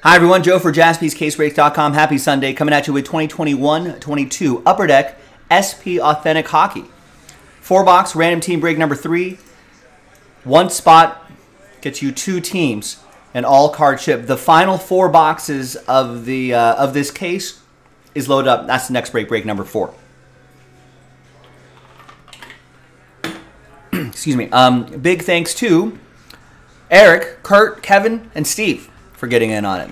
Hi, everyone. Joe for jaspyscasebreaks.com. Happy Sunday. Coming at you with 2021-22 Upper Deck SP Authentic Hockey. Four box, random team break number three. One spot gets you two teams and all card ship. The final four boxes of the uh, of this case is loaded up. That's the next break, break number four. Excuse me. Um, big thanks to Eric, Kurt, Kevin, and Steve for getting in on it.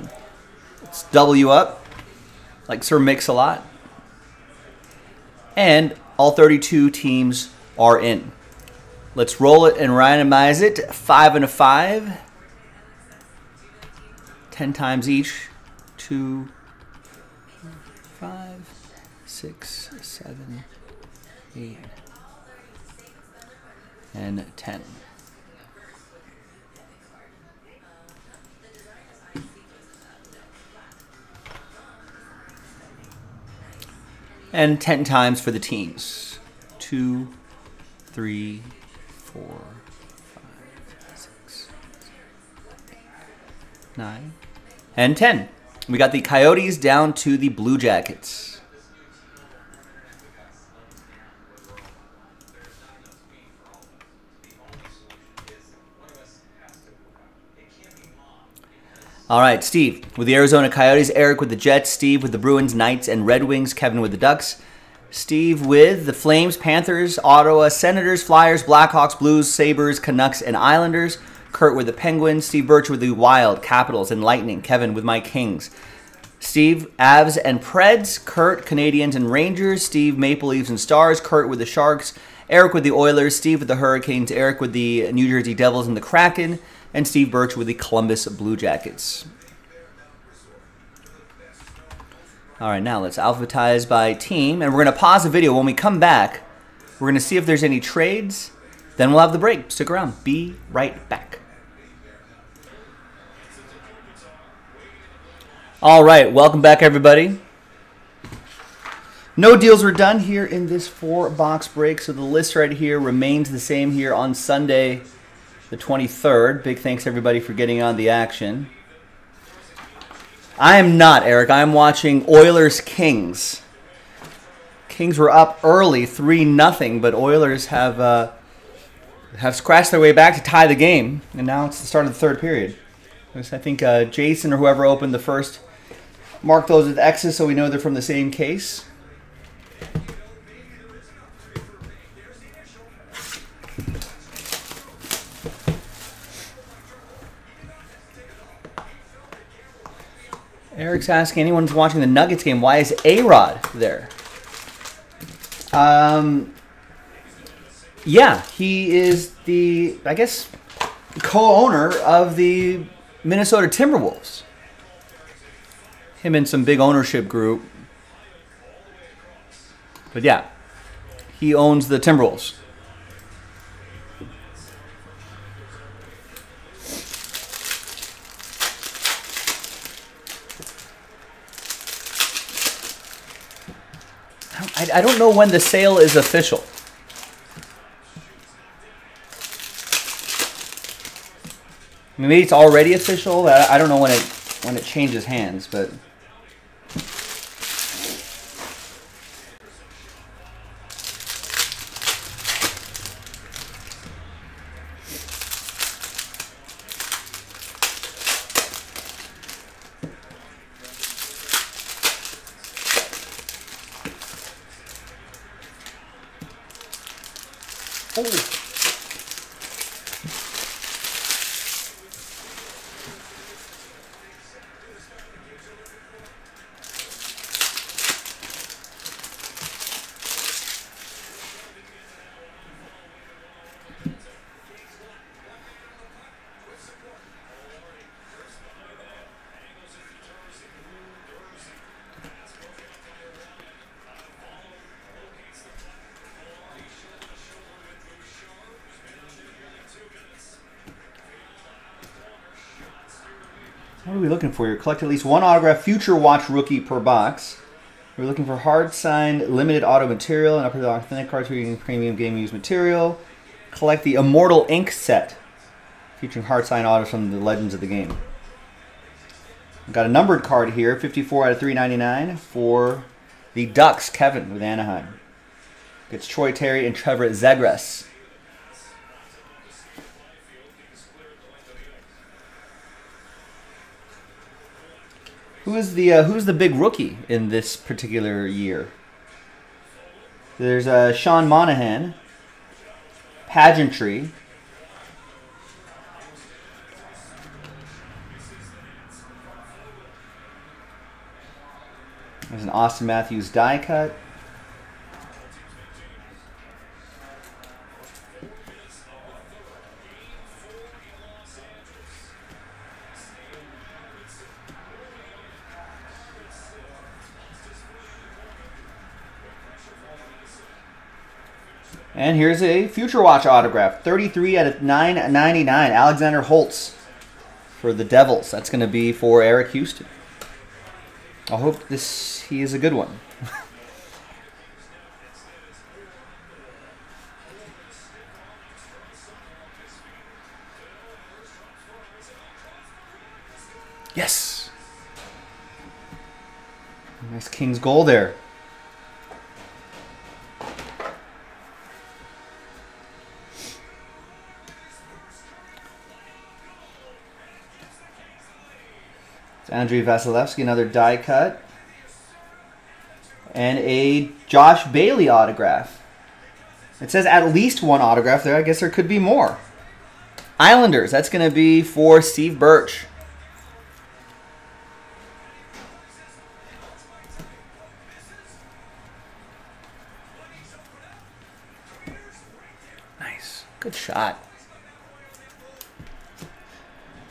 Let's double you up, like Sir Mix a lot. And all 32 teams are in. Let's roll it and randomize it. Five and a five. Ten times each. Two, five, six, seven, eight, and ten. And 10 times for the teams. Two, three, four, five, six, eight, nine, and 10. We got the Coyotes down to the Blue Jackets. All right, Steve with the Arizona Coyotes, Eric with the Jets, Steve with the Bruins, Knights, and Red Wings, Kevin with the Ducks, Steve with the Flames, Panthers, Ottawa, Senators, Flyers, Blackhawks, Blues, Sabres, Canucks, and Islanders, Kurt with the Penguins, Steve Birch with the Wild, Capitals, and Lightning, Kevin with my Kings, Steve, Avs, and Preds, Kurt, Canadiens, and Rangers, Steve, Maple Leafs, and Stars, Kurt with the Sharks, Eric with the Oilers, Steve with the Hurricanes, Eric with the New Jersey Devils and the Kraken, and Steve Birch with the Columbus Blue Jackets. All right, now let's alphabetize by team, and we're going to pause the video. When we come back, we're going to see if there's any trades. Then we'll have the break. Stick around. Be right back. All right, welcome back, everybody. No deals were done here in this four box break, so the list right here remains the same here on Sunday, the 23rd. Big thanks everybody for getting on the action. I am not, Eric. I'm watching Oilers Kings. Kings were up early, 3 nothing, but Oilers have uh, have scratched their way back to tie the game, and now it's the start of the third period. I think uh, Jason or whoever opened the first marked those with X's so we know they're from the same case. Eric's asking anyone's watching the Nuggets game, why is A Rod there? Um, yeah, he is the, I guess, co owner of the Minnesota Timberwolves. Him and some big ownership group. But yeah, he owns the Timberwolves. I, don't know when the sale is official. maybe it's already official. I don't know when it when it changes hands, but. Ooh. What are we looking for here? Collect at least one autograph, future watch rookie per box. We're looking for hard signed limited auto material and upper authentic cards featuring premium game used material. Collect the Immortal Ink set featuring hard signed autos from the legends of the game. Got a numbered card here, 54 out of 399 for the Ducks, Kevin with Anaheim. Gets Troy Terry and Trevor Zegras. Who is the uh, who's the big rookie in this particular year? There's uh, Sean Monahan, pageantry. There's an Auston Matthews die cut. And here's a Future Watch autograph. 33 out of 999. Alexander Holtz for the Devils. That's going to be for Eric Houston. I hope this he is a good one. yes. Nice King's goal there. It's Andrei Vasilevskiy, another die cut. And a Josh Bailey autograph. It says at least one autograph there. I guess there could be more. Islanders, that's going to be for Steve Birch. Nice. Good shot.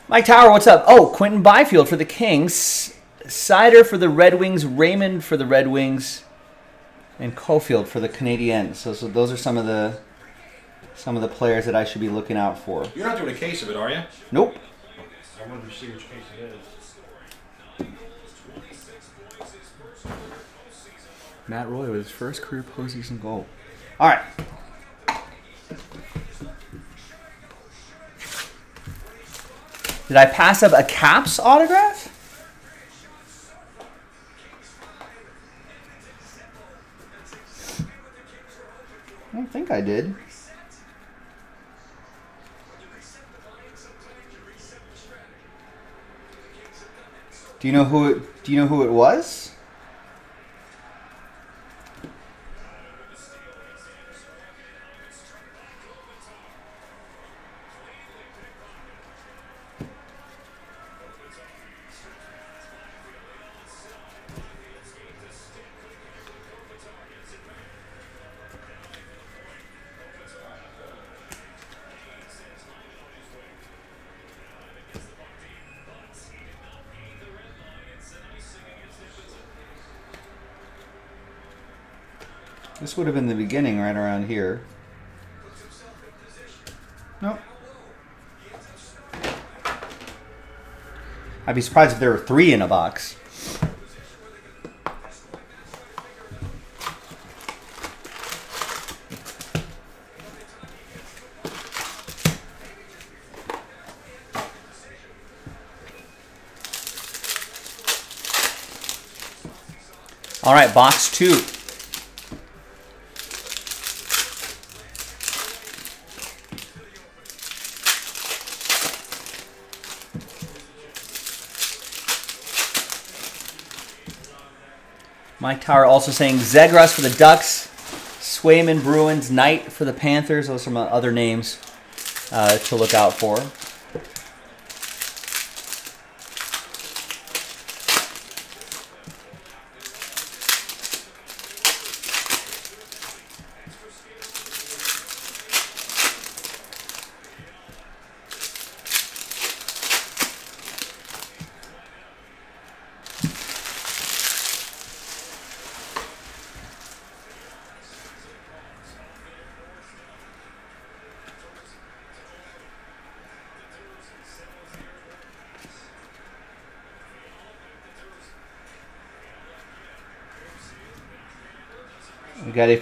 Mike Tower, what's up? Oh, Quinton Byfield for the Kings. Seider for the Red Wings. Raymond for the Red Wings. And Caufield for the Canadiens. So, so those are some of the some of the players that I should be looking out for. You're not doing a case of it, are you? Nope. I wanted to see which case it is. Matt Roy with his first career postseason goal. All right. Did I pass up a Caps autograph? I don't think I did. Do you know who it, do you know who it was? This would have been the beginning right around here. Nope. I'd be surprised if there were three in a box. All right, box two. Mike Tower also saying Zegras for the Ducks, Swayman Bruins, Knight for the Panthers. Those are some other names uh, to look out for.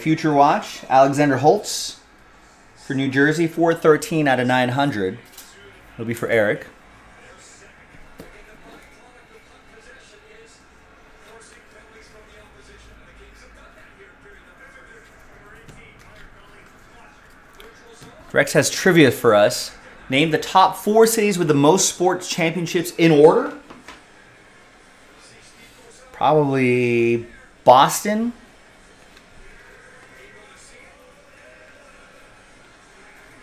future watch, Alexander Holtz for New Jersey, 413 out of 900. It'll be for Eric. Rex has trivia for us. Name the top four cities with the most sports championships in order. Probably Boston,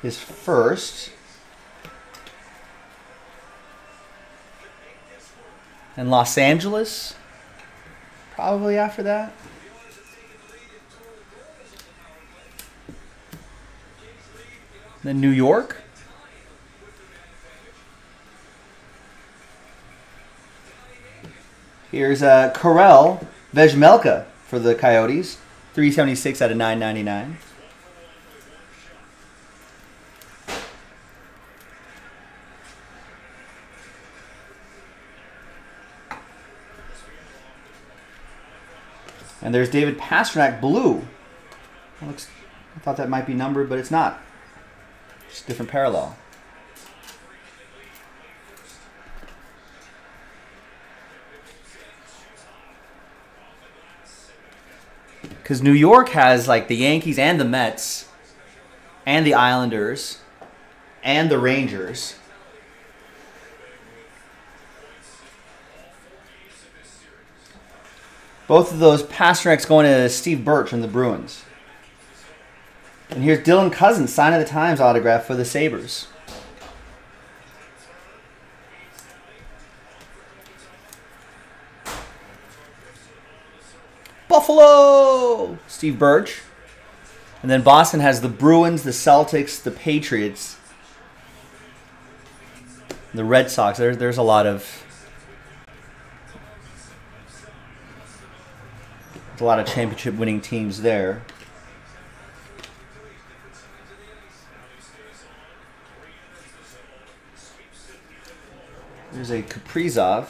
Is first. And Los Angeles. Probably after that. Then New York. Here's uh, Karel Vejmelka for the Coyotes. 376 out of 999. And there's David Pastrnak blue. Looks, I thought that might be numbered, but it's not. Just different parallel. Because New York has like the Yankees and the Mets, and the Islanders, and the Rangers. Both of those Pastrnak's going to Steve Birch from the Bruins. And here's Dylan Cozens, sign of the times autograph for the Sabres. Buffalo! Steve Birch. And then Boston has the Bruins, the Celtics, the Patriots, the Red Sox. There's there's a lot of a lot of championship winning teams there. There's a Kaprizov.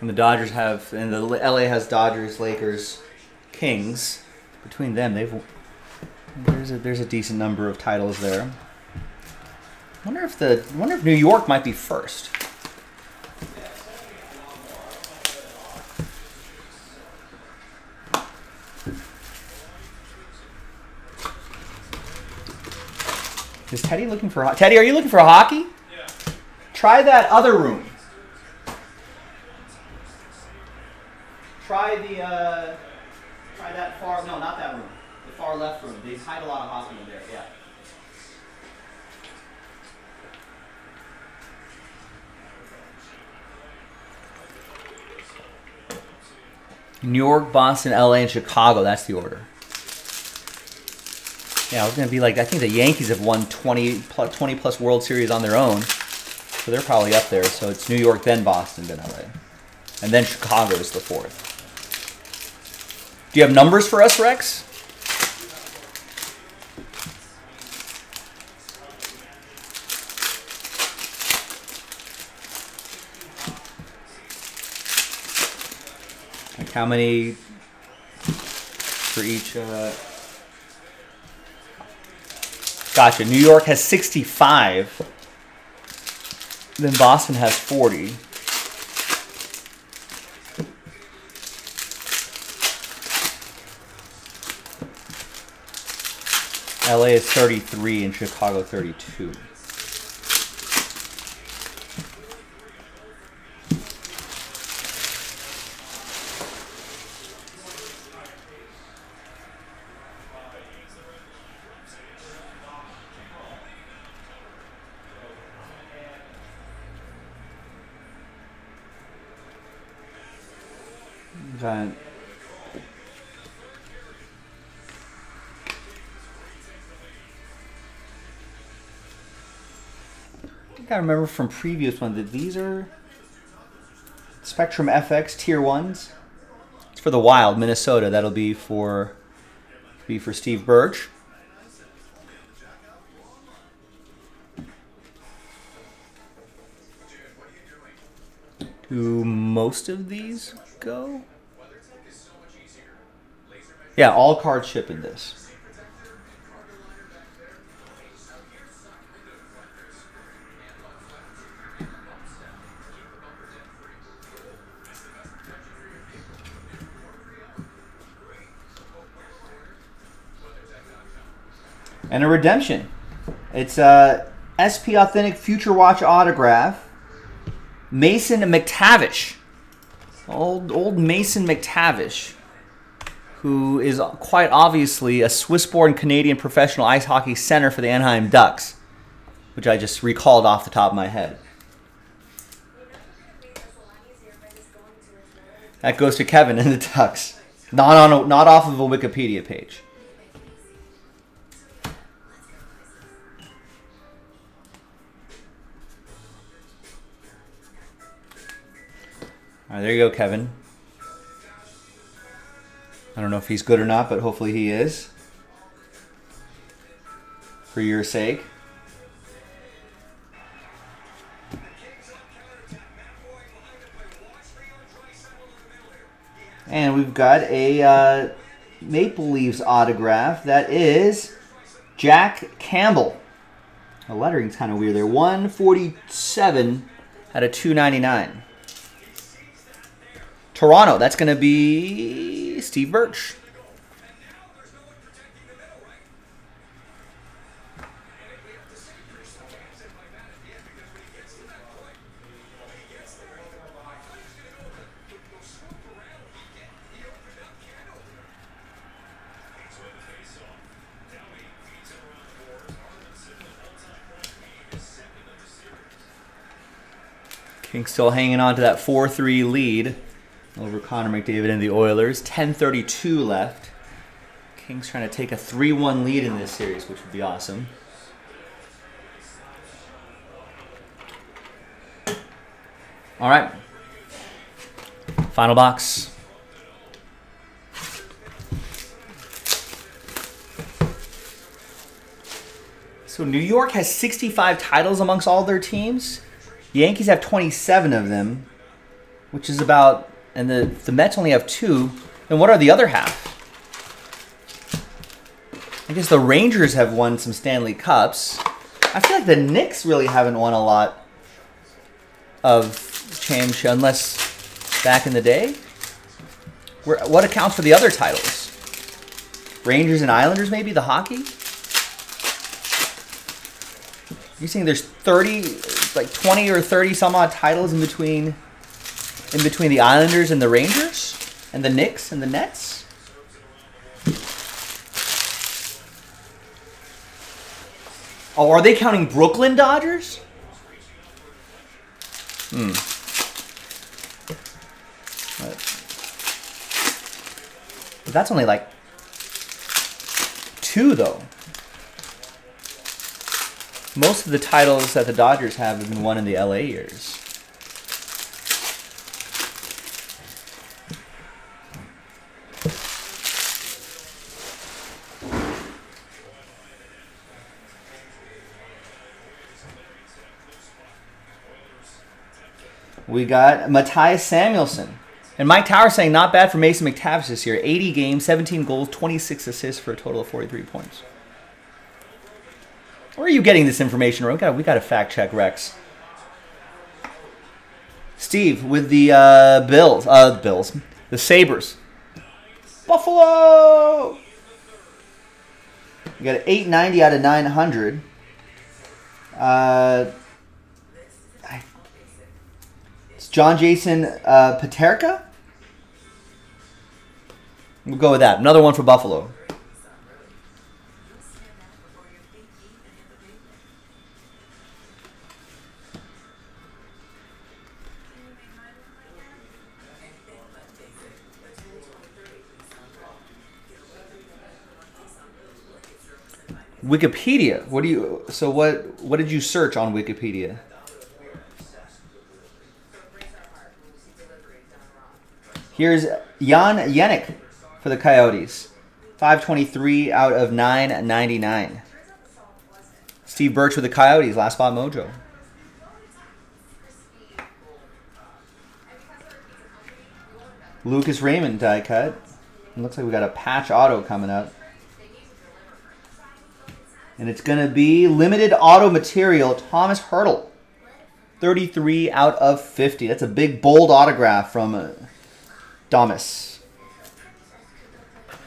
And the Dodgers have, and the LA has Dodgers, Lakers, Kings. Between them, they've there's a there's a decent number of titles there. Wonder if the wonder if New York might be first. Is Teddy looking for Teddy? Are you looking for a hockey? Yeah. Try that other room. Try the uh, try that far. No, not that room. The far left room. They hide a lot of hockey in there. Yeah. New York, Boston, LA, and Chicago. That's the order. Yeah, it's gonna be like I think the Yankees have won 20 plus, 20 plus World Series on their own, so they're probably up there. So it's New York, then Boston, then LA, and then Chicago is the fourth. Do you have numbers for us, Rex? Like how many for each? Uh... Gotcha. New York has 65. Then Boston has 40. LA is 33 and Chicago 32. Think I remember from previous ones that these are Spectrum FX tier ones. It's for the Wild, Minnesota. That'll be for be for Steve Birch. Do most of these go? Yeah, all cards ship in this. And a redemption. It's uh, a SP Authentic Future Watch autograph. Mason McTavish. Old old Mason McTavish, who is quite obviously a Swiss-born Canadian professional ice hockey center for the Anaheim Ducks, which I just recalled off the top of my head. That goes to Kevin and the Ducks. Not on a, not off of a Wikipedia page. All right, there you go, Kevin. I don't know if he's good or not, but hopefully he is. For your sake. And we've got a uh, Maple Leafs autograph. That is Jack Campbell. The lettering's kind of weird there. 147 out of 299. Toronto, that's going to be Steve Birch. Kings still hanging on to that 4-3 lead Connor McDavid and the Oilers. 10:32 left. Kings trying to take a 3-1 lead in this series, which would be awesome. All right. Final box. So New York has 65 titles amongst all their teams. Yankees have 27 of them, which is about, and the, the Mets only have two. And what are the other half? I guess the Rangers have won some Stanley Cups. I feel like the Knicks really haven't won a lot of change unless back in the day. Where, what accounts for the other titles? Rangers and Islanders, maybe the hockey. You're saying there's 30, like 20 or 30 some odd titles in between, in between the Islanders and the Rangers, and the Knicks and the Nets? Oh, are they counting Brooklyn Dodgers? Hmm. But that's only like two, though. Most of the titles that the Dodgers have have been won in the LA years. We got Mattias Samuelsson. And Mike Tower saying not bad for Mason McTavish this year. 80 games, 17 goals, 26 assists for a total of 43 points. Where are you getting this information? We got we got to fact check Rex. Steve with the uh, Bills, uh, Bills, the Sabers, Buffalo. You got an 890 out of 900. Uh, it's John Jason uh, Peterka. We'll go with that. Another one for Buffalo. Wikipedia. What do you? So what? What did you search on Wikipedia? Here's Jan Jenik for the Coyotes. 523 out of 999. Steve Birch with the Coyotes, last spot mojo. Lucas Raymond die cut. It looks like we got a patch auto coming up. And it's going to be limited auto material, Thomas Hertl. 33 out of 50. That's a big, bold autograph from uh, Damas.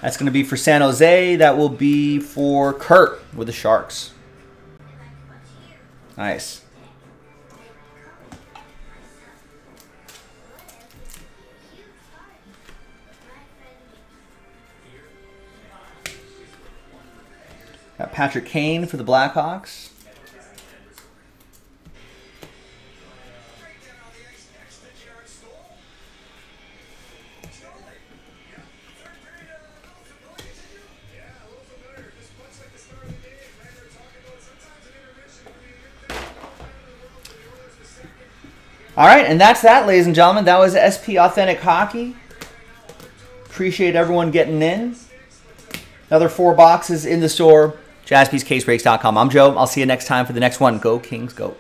That's going to be for San Jose. That will be for Kurt with the Sharks. Nice. Got Patrick Kane for the Blackhawks. All right, and that's that, ladies and gentlemen. That was SP Authentic Hockey. Appreciate everyone getting in. Another four boxes in the store. JaspysCaseBreaks.com. I'm Joe. I'll see you next time for the next one. Go Kings, go.